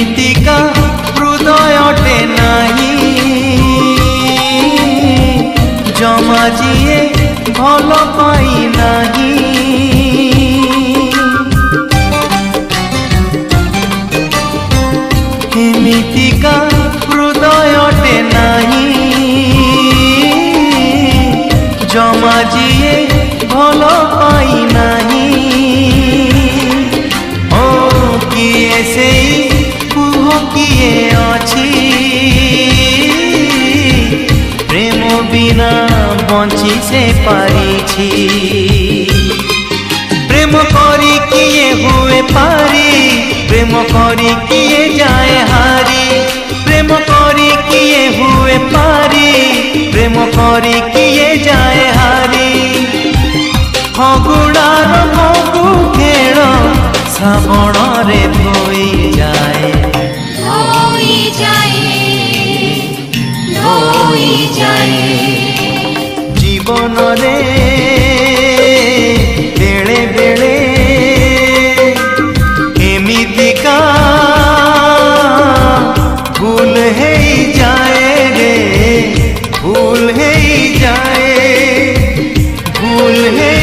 ଏମିତିକା ହୃଦୟଟେ ନାହିଁ ଜମା ଯିଏ ଭଲ ପାଇ ନାହିଁ ଏମିତିକା ହୃଦୟଟେ ନାହିଁ ଜମା ଯିଏ ଭଲ ପାଇ ନାହିଁ কিয়ে অছি প্রেম বিনা বঞ্চি সে পারিছি। প্রেম করি কিয়ে হুয়ে পারি, প্রেম করি কিয়ে যায় হারি। প্রেম করি কিয়ে হুয়ে পারি, প্রেম করি কিয়ে যায় হারি। ফগুড়ার মগু খেল শ্রাবণরে ধুই যায়। जाए হই যায় জীবনরে বেড়ে বেড়ে এমিতিকা ভুল হেই যায় রে ভুল হেই যায় ভুল হেই